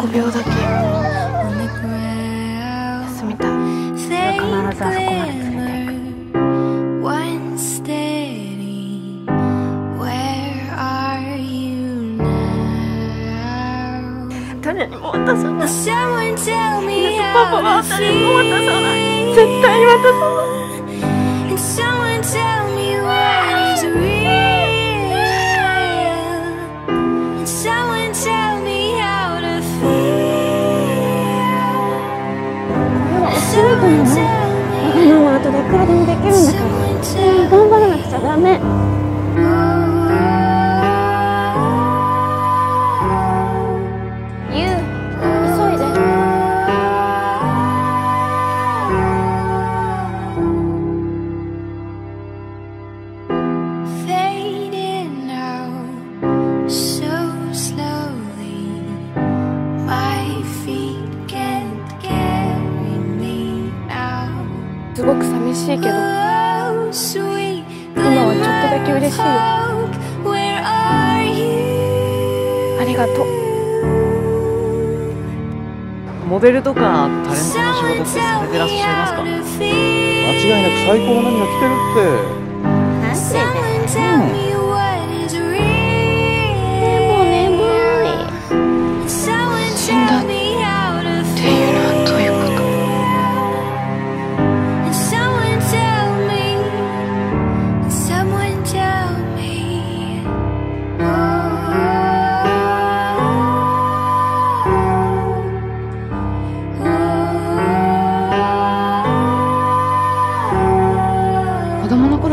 5秒だけ。休みたい。必ずあそこまで誰にも渡さない。パパは誰にも渡さない。絶対に渡さない。わがまま後でいくらでもできるんだから。頑張らなくちゃダメ。すごく寂しいけど今はちょっとだけ嬉しいよ。ありがとう。モデルとかタレントの仕事ってされてらっしゃいますか？間違いなく最高の何が来てるって。マジでで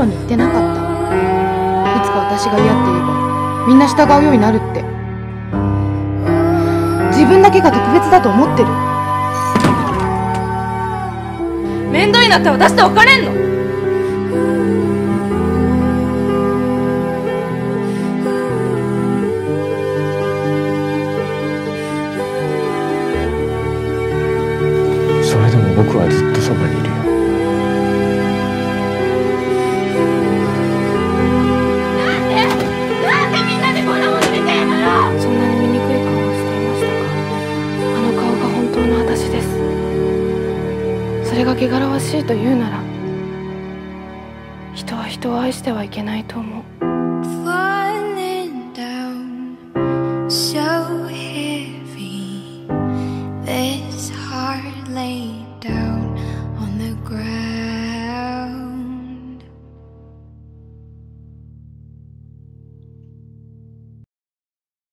に言ってなかった。いつか私が嫌って言えばみんな従うようになるって。自分だけが特別だと思ってる。面倒になったら出しておかれんの。それでも僕はずっとそばにいるよけが汚らわしいと言うなら人は人を愛してはいけないと思う。